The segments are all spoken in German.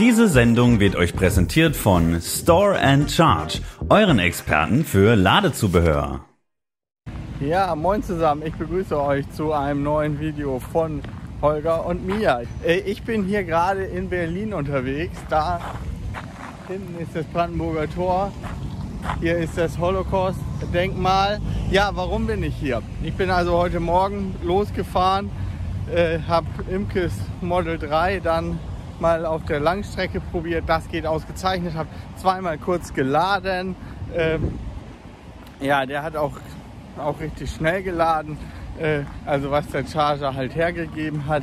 Diese Sendung wird euch präsentiert von Store and Charge, euren Experten für Ladezubehör. Ja, moin zusammen. Ich begrüße euch zu einem neuen Video von Holger und Mia. Äh, ich bin hier gerade in Berlin unterwegs. Da hinten ist das Brandenburger Tor. Hier ist das Holocaust-Denkmal. Ja, warum bin ich hier? Ich bin also heute Morgen losgefahren, äh, habe Imkes Model 3 dann mal auf der Langstrecke probiert. Das geht ausgezeichnet. Habe zweimal kurz geladen. Ähm, ja, der hat auch auch richtig schnell geladen. Äh, also was der Charger halt hergegeben hat.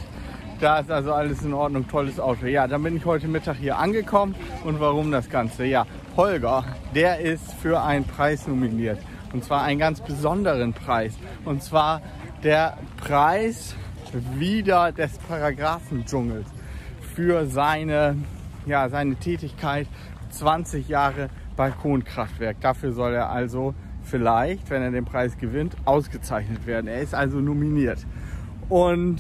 Da ist also alles in Ordnung, tolles Auto. Ja, dann bin ich heute Mittag hier angekommen. Und warum das Ganze? Ja, Holger, der ist für einen Preis nominiert. Und zwar einen ganz besonderen Preis. Und zwar der Preis wieder des Paragraphendschungels für seine, ja, seine Tätigkeit 20 Jahre Balkonkraftwerk. Dafür soll er also vielleicht, wenn er den Preis gewinnt, ausgezeichnet werden. Er ist also nominiert. Und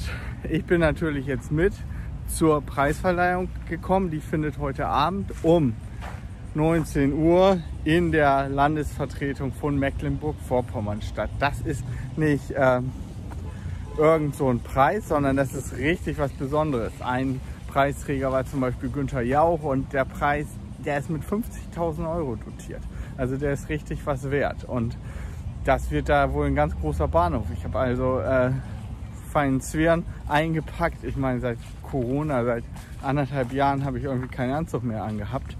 ich bin natürlich jetzt mit zur Preisverleihung gekommen. Die findet heute Abend um 19 Uhr in der Landesvertretung von Mecklenburg-Vorpommern statt. Das ist nicht äh, irgend so ein Preis, sondern das ist richtig was Besonderes. Ein Preisträger war zum Beispiel Günther Jauch und der Preis, der ist mit 50.000 Euro dotiert. Also der ist richtig was wert. Und das wird da wohl ein ganz großer Bahnhof. Ich habe also äh, feinen Zwirn eingepackt. Ich meine, seit Corona, seit anderthalb Jahren habe ich irgendwie keinen Anzug mehr angehabt.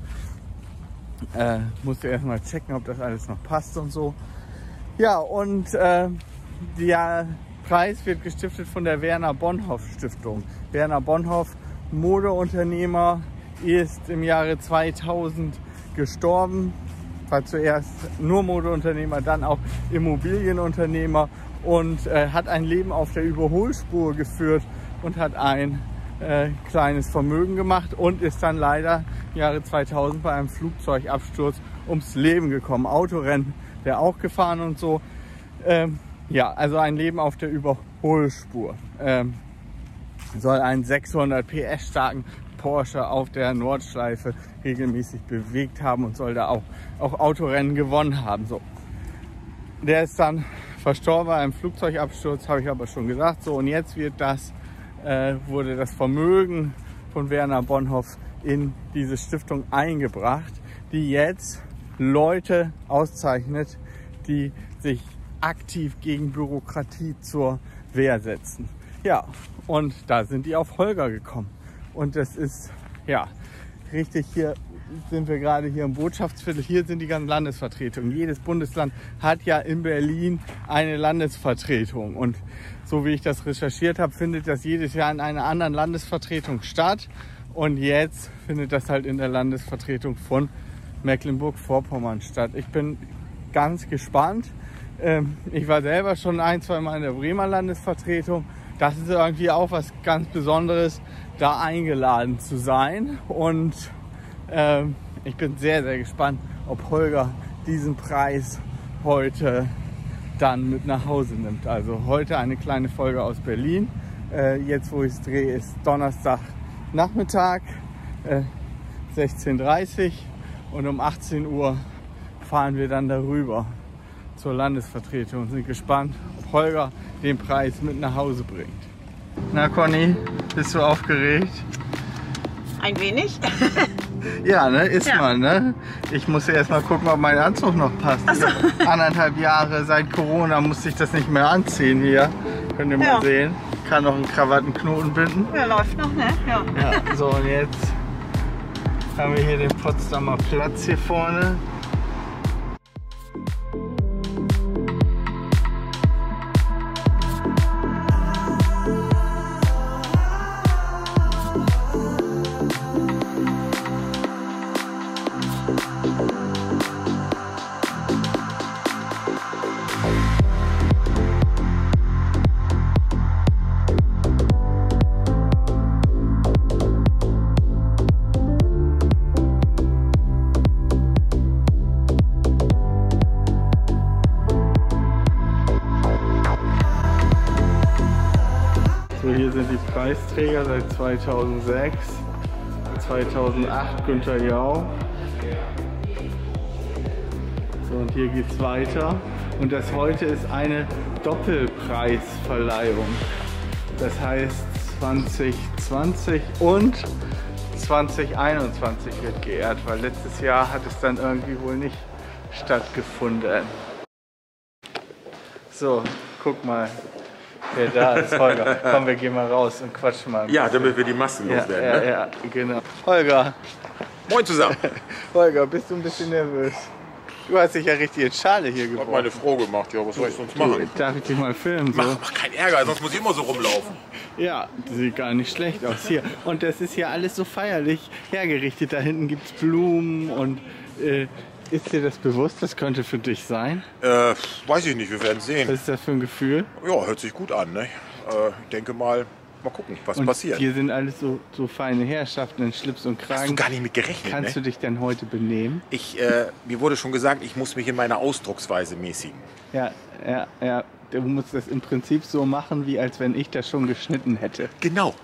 Äh, musste erstmal checken, ob das alles noch passt und so. Ja, und äh, der Preis wird gestiftet von der Werner Bonhoff Stiftung. Werner Bonhoff, Modeunternehmer, ist im Jahre 2000 gestorben, war zuerst nur Modeunternehmer, dann auch Immobilienunternehmer und äh, hat ein Leben auf der Überholspur geführt und hat ein äh, kleines Vermögen gemacht und ist dann leider im Jahre 2000 bei einem Flugzeugabsturz ums Leben gekommen. Autorennen der auch gefahren und so. Ähm, ja, also ein Leben auf der Überholspur. Ähm, soll einen 600 PS starken Porsche auf der Nordschleife regelmäßig bewegt haben und soll da auch, auch Autorennen gewonnen haben. So. Der ist dann verstorben bei einem Flugzeugabsturz, habe ich aber schon gesagt. So, und jetzt wird das, äh, wurde das Vermögen von Werner Bonhoff in diese Stiftung eingebracht, die jetzt Leute auszeichnet, die sich aktiv gegen Bürokratie zur Wehr setzen. Ja, und da sind die auf Holger gekommen. Und das ist, ja, richtig hier sind wir gerade hier im Botschaftsviertel. Hier sind die ganzen Landesvertretungen. Jedes Bundesland hat ja in Berlin eine Landesvertretung. Und so wie ich das recherchiert habe, findet das jedes Jahr in einer anderen Landesvertretung statt. Und jetzt findet das halt in der Landesvertretung von Mecklenburg-Vorpommern statt. Ich bin ganz gespannt. Ähm, ich war selber schon ein, zwei Mal in der Bremer Landesvertretung. Das ist irgendwie auch was ganz Besonderes, da eingeladen zu sein. Und ähm, ich bin sehr, sehr gespannt, ob Holger diesen Preis heute dann mit nach Hause nimmt. Also heute eine kleine Folge aus Berlin. Äh, jetzt, wo ich es drehe, ist Donnerstag Nachmittag, äh, 16.30 Uhr und um 18 Uhr fahren wir dann darüber zur Landesvertretung und sind gespannt, Holger den Preis mit nach Hause bringt. Na Conny, bist du aufgeregt? Ein wenig. Ja, ne, ist Ja. man, ne? Ich musste erst mal gucken, ob mein Anzug noch passt. Anderthalb Jahre seit Corona musste ich das nicht mehr anziehen hier. Könnt ihr mal Ja. sehen. Kann noch einen Krawattenknoten binden. Ja, läuft noch, ne? Ja. Ja, so und jetzt haben wir hier den Potsdamer Platz hier vorne. So, hier sind die Preisträger seit 2006. 2008 Günther Jau. So, und hier geht's weiter. Und das heute ist eine Doppelpreisverleihung. Das heißt 2020 und 2021 wird geehrt, weil letztes Jahr hat es dann irgendwie wohl nicht stattgefunden. So, guck mal, wer da ist, Holger. Komm, wir gehen mal raus und quatschen mal. Ja, damit wir die Massen loswerden. ja, ne? ja, genau. Holger, Moin zusammen. Holger, bist du ein bisschen nervös? Du hast dich ja richtig in Schale hier Hab geworfen. meine Frau gemacht, ja, was soll ich sonst machen? darf ich dich mal filmen? So? Mach, mach keinen Ärger, sonst muss ich immer so rumlaufen. Ja, sieht gar nicht schlecht aus hier. Und das ist ja alles so feierlich hergerichtet. Da hinten gibt es Blumen und äh, ist dir das bewusst? Das könnte für dich sein. Äh, weiß ich nicht, wir werden sehen. Was ist das für ein Gefühl? Ja, hört sich gut an, ne? Äh, ich denke mal, mal gucken, was Und passiert. hier sind alles so, so feine Herrschaften in Schlips und Hast du Kragen. gar nicht mit gerechnet, Kannst ne? du dich denn heute benehmen? Ich, äh, mir wurde schon gesagt, ich muss mich in meiner Ausdrucksweise mäßigen. Ja, ja, ja. Du musst das im Prinzip so machen, wie als wenn ich das schon geschnitten hätte. Genau.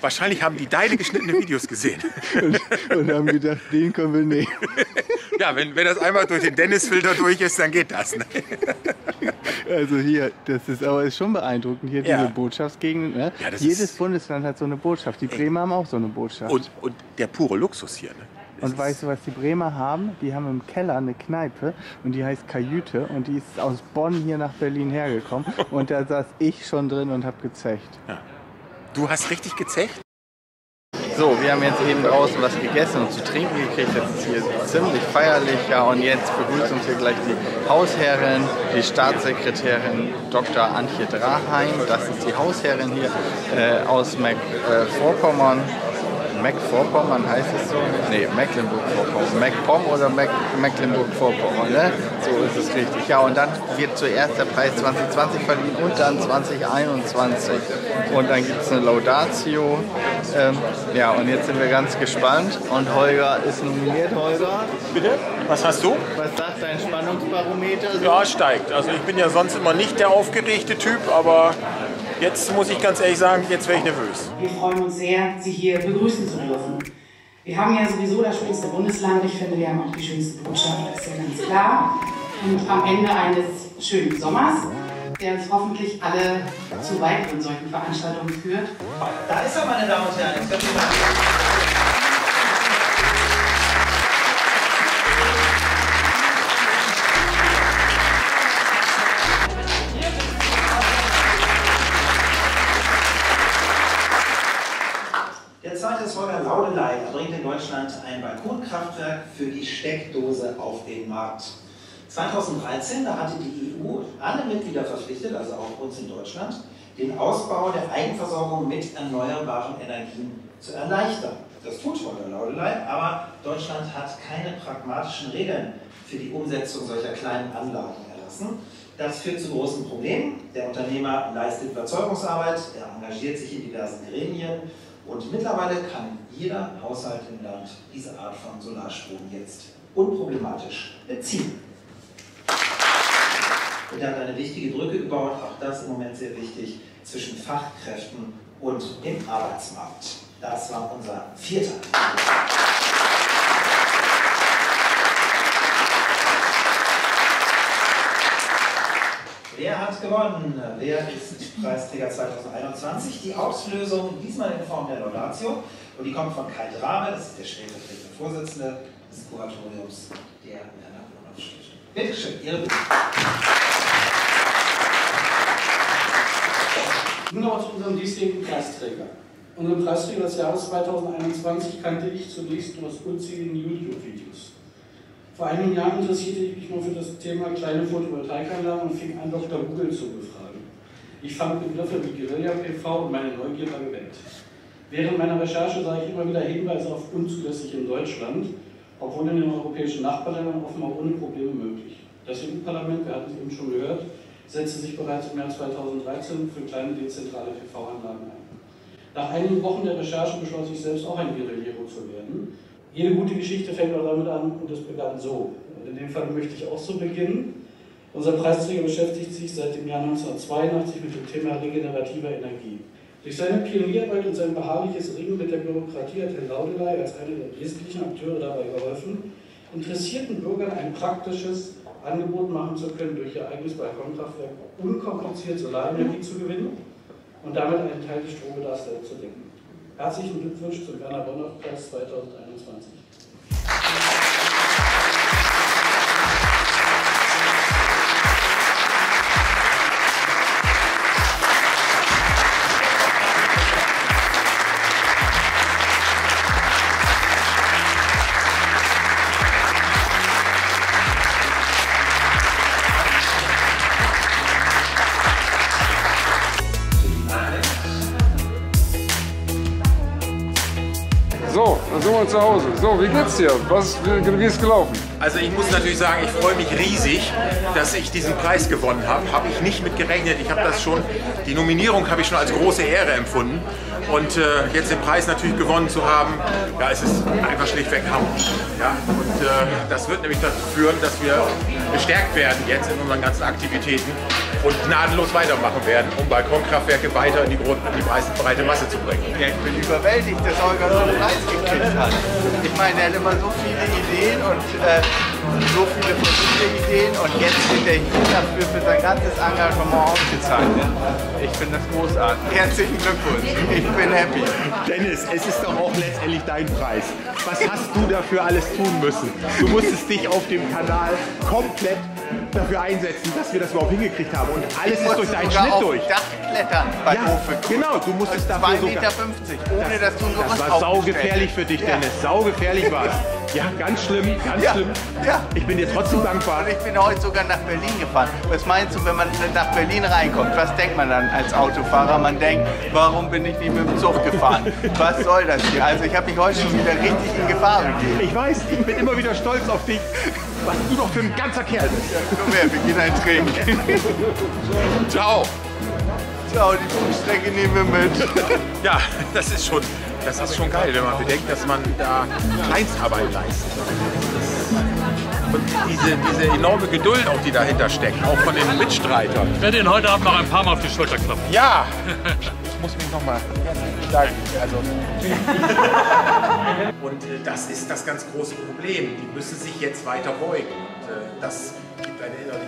Wahrscheinlich haben die deine geschnittenen Videos gesehen. Und, und haben gedacht, den können wir nehmen. Ja, wenn, wenn das einmal durch den Dennis-Filter durch ist, dann geht das. Ne? Also hier, das ist aber ist schon beeindruckend, hier Ja. diese Botschaftsgegend. Ne? Ja, Jedes Bundesland hat so eine Botschaft. Die Bremer haben auch so eine Botschaft. Und, und der pure Luxus hier. Ne? Und weißt du, was die Bremer haben? Die haben im Keller eine Kneipe und die heißt Kajüte und die ist aus Bonn hier nach Berlin hergekommen und da saß ich schon drin und habe gezecht. Du hast richtig gezecht? So, wir haben jetzt eben draußen was gegessen und zu trinken gekriegt. Das ist hier ziemlich feierlich. Ja, und jetzt begrüßt uns hier gleich die Hausherrin, die Staatssekretärin Dr. Antje Draheim. Das ist die Hausherrin hier äh, aus Mecklenburg-Vorpommern. Mecklenburg-Vorpommern heißt es so? Nee, Mecklenburg-Vorpommern. Meckpom oder Meck Mecklenburg-Vorpommern, ne? So ist es richtig. Ja, und dann wird zuerst der Preis 2020 verliehen und dann 2021. Und dann gibt es eine Laudatio. Ähm, ja, und jetzt sind wir ganz gespannt. Und Holger ist nominiert. Holger, Bitte? Was hast du? was sagt dein Spannungsbarometer? so? Ja, steigt. Also ich bin ja sonst immer nicht der aufgeregte Typ, aber jetzt muss ich ganz ehrlich sagen, jetzt wäre ich nervös. Wir freuen uns sehr, Sie hier begrüßen zu dürfen. Wir haben ja sowieso das schönste Bundesland. Ich finde, wir haben auch die schönste Botschaft, das ist ja ganz klar. Und am Ende eines schönen Sommers, der uns hoffentlich alle zu weiteren solchen Veranstaltungen führt. Da ist er, meine Damen und Herren. Jetzt mal. Deutschland ein Balkonkraftwerk für die Steckdose auf den Markt. 2013, da hatte die EU alle Mitglieder verpflichtet, also auch uns in Deutschland, den Ausbau der Eigenversorgung mit erneuerbaren Energien zu erleichtern. Das tut Holger Laudelei, aber Deutschland hat keine pragmatischen Regeln für die Umsetzung solcher kleinen Anlagen erlassen. Das führt zu großen Problemen. Der Unternehmer leistet Überzeugungsarbeit, er engagiert sich in diversen Gremien und mittlerweile kann jeder Haushalt im Land diese Art von Solarstrom jetzt unproblematisch beziehen. Und hat eine wichtige Brücke gebaut, auch das im Moment sehr wichtig, zwischen Fachkräften und dem Arbeitsmarkt. Das war unser vierter. Wer hat gewonnen? Wer ist Preisträger 2021? Die Auslösung diesmal in Form der Laudatio und die kommt von Kai Drame, das ist der stellvertretende Vorsitzende des Kuratoriums der Werner Bonhoff Stiftung. Bitte schön, Ihre Bitte. Nun aber zu unserem diesjährigen Preisträger. Unseren Preisträger des Jahres 2021 kannte ich zunächst nur aus unzähligen YouTube-Videos. Vor einigen Jahren interessierte ich mich mal für das Thema kleine Photovoltaikanlagen und fing an, Dr. Google zu befragen. Ich fand Begriffe wie Guerilla-PV und meine Neugier war geweckt. Während meiner Recherche sah ich immer wieder Hinweise auf unzulässig in Deutschland, obwohl in den europäischen Nachbarländern offenbar ohne Probleme möglich. Das EU-Parlament, wir hatten es eben schon gehört, setzte sich bereits im Jahr 2013 für kleine dezentrale PV-Anlagen ein. Nach einigen Wochen der Recherche beschloss ich selbst auch ein Guerillero zu werden. Jede gute Geschichte fängt auch damit an und es begann so. Und in dem Fall möchte ich auch so beginnen. Unser Preisträger beschäftigt sich seit dem Jahr 1982 mit dem Thema regenerativer Energie. Durch seine Pionierarbeit und sein beharrliches Ringen mit der Bürokratie hat Herr Laudelei als einer der wesentlichen Akteure dabei geholfen, interessierten Bürgern ein praktisches Angebot machen zu können, durch ihr eigenes Balkonkraftwerk unkompliziert Solarenergie zu gewinnen und damit einen Teil des Strombedarfs selbst zu decken. Herzlichen Glückwunsch zum Werner Bonner Preis 2021. So, dann sind wir zu Hause. So, wie geht's dir? Was, wie, ist gelaufen? Also ich muss natürlich sagen, ich freue mich riesig, dass ich diesen Preis gewonnen habe. Habe ich nicht mit gerechnet. Ich habe das schon, die Nominierung habe ich schon als große Ehre empfunden. Und äh, jetzt den Preis natürlich gewonnen zu haben, ja, es ist einfach schlichtweg Hammer. Ja, und äh, das wird nämlich dazu führen, dass wir bestärkt werden jetzt in unseren ganzen Aktivitäten und gnadenlos weitermachen werden, um Balkonkraftwerke weiter in die, Gro- in die breite- breite Masse zu bringen. Ja, ich bin überwältigt, dass Holger so einen Preis gekriegt hat. Ich meine, er hat immer so viele Ideen und äh, so viele verschiedene Ideen und jetzt wird er hier dafür für sein ganzes Engagement ausgezeichnet. Ich finde das großartig. Herzlichen Glückwunsch. Ich bin happy. Dennis, es ist doch auch letztendlich dein Preis. Was hast du dafür alles tun müssen? Du musstest dich auf dem Kanal komplett dafür einsetzen, dass wir das überhaupt hingekriegt haben. Und alles ist durch deinen Schnitt durch. Dach klettern bei Ja, Ofe. genau, du musstest dafür 2,50 Meter, sogar- 50, ohne dass du Gerüst Das war saugefährlich für dich, Ja. Dennis. Saugefährlich war es. Ja, ganz schlimm, ganz Ja, schlimm. ja. Ich bin dir trotzdem dankbar. Und ich bin heute sogar nach Berlin gefahren. Was meinst du, wenn man nach Berlin reinkommt? Was denkt man dann als Autofahrer? Man denkt, warum bin ich nicht mit dem Zug gefahren? Was soll das hier? Also ich habe mich heute schon wieder richtig in Gefahr begeben. Ich weiß, ich bin immer wieder stolz auf dich, was du doch für ein ganzer Kerl bist. Komm her, wir gehen ein Trinken. Ciao. Ciao, die Flugstrecke nehmen wir mit. Ja, das ist schon, das ist schon geil, wenn man bedenkt, dass man da Kleinstarbeit leistet. Und diese, diese enorme Geduld auch, die dahinter steckt, auch von den Mitstreitern. Ich werde Ihnen heute Abend noch ein paar Mal auf die Schulter klopfen. Ja, ich muss mich nochmal bedanken. Also. Und äh, das ist das ganz große Problem. Die müssen sich jetzt weiter beugen. Und äh, das gibt eine innerliche.